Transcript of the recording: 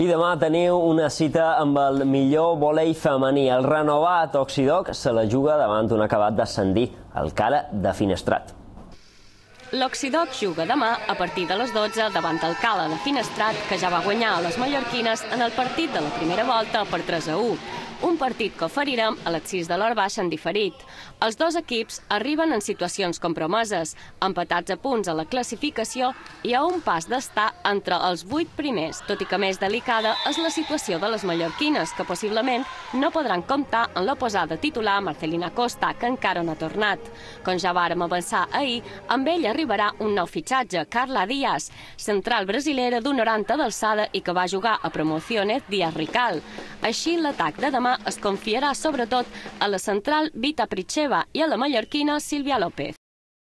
I demà teniu una cita amb el millor volei femení. El renovat Oxidoc se la juga davant un acabat d'ascendir, el cara de Finestrat. L'Oxidoc juga demà a partir de les 12 davant el Cala de Finestrat, que ja va guanyar a les mallorquines en el partit de la primera volta per 3 a 1 un partit que oferirem a les 6 de l'hora baixa en diferit. Els dos equips arriben en situacions compromeses, empatats a punts a la classificació i a un pas d'estar entre els 8 primers, tot i que més delicada és la situació de les mallorquines, que possiblement no podran comptar en la posada titular Marcelina Costa, que encara no ha tornat. Com ja vàrem avançar ahir, amb ell arribarà un nou fitxatge, Carla Díaz, central brasilera d'un 90 d'alçada i que va jugar a Promociones Díaz Rical. Així, l'atac de demà es confiarà sobretot a la central Vita Pritxeva i a la mallorquina Sílvia López.